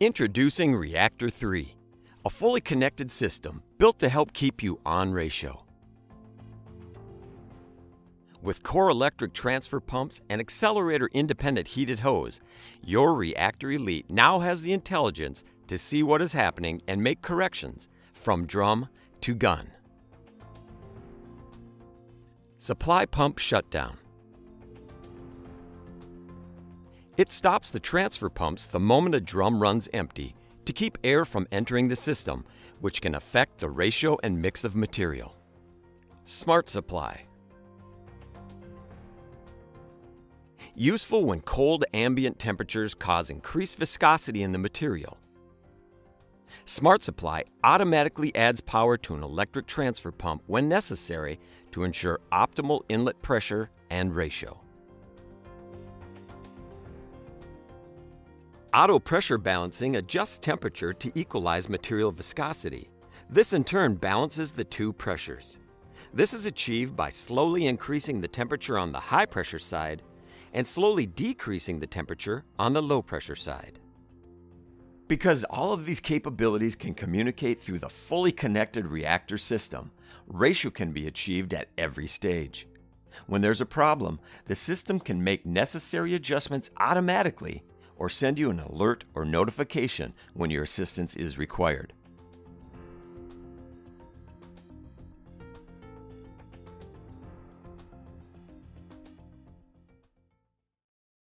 Introducing Reactor 3, a fully connected system built to help keep you on ratio. With core electric transfer pumps and accelerator independent heated hose, your Reactor Elite now has the intelligence to see what is happening and make corrections from drum to gun. Supply pump shutdown. It stops the transfer pumps the moment a drum runs empty to keep air from entering the system, which can affect the ratio and mix of material. Smart Supply. Useful when cold ambient temperatures cause increased viscosity in the material. Smart Supply automatically adds power to an electric transfer pump when necessary to ensure optimal inlet pressure and ratio. Auto pressure balancing adjusts temperature to equalize material viscosity. This in turn balances the two pressures. This is achieved by slowly increasing the temperature on the high pressure side and slowly decreasing the temperature on the low pressure side. Because all of these capabilities can communicate through the fully connected reactor system, ratio can be achieved at every stage. When there's a problem, the system can make necessary adjustments automatically or send you an alert or notification when your assistance is required.